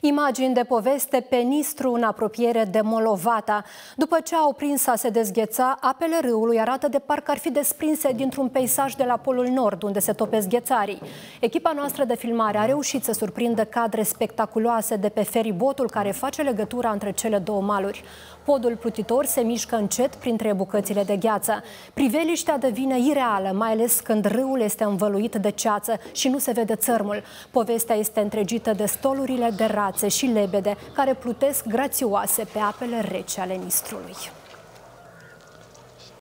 Imagini de poveste pe Nistru în apropiere de Molovata. După ce au prins a se dezgheța, apele râului arată de parcă ar fi desprinse dintr-un peisaj de la Polul Nord, unde se topesc ghețarii. Echipa noastră de filmare a reușit să surprindă cadre spectaculoase de pe feribotul care face legătura între cele două maluri. Podul plutitor se mișcă încet printre bucățile de gheață. Priveliștea devine ireală, mai ales când râul este învăluit de ceață și nu se vede țărmul. Povestea este întregită de stolurile de rațe și lebede care plutesc grațioase pe apele rece ale Nistrului.